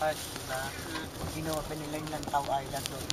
park, diba? Ginawa pa nila yung Lantaw Island doon.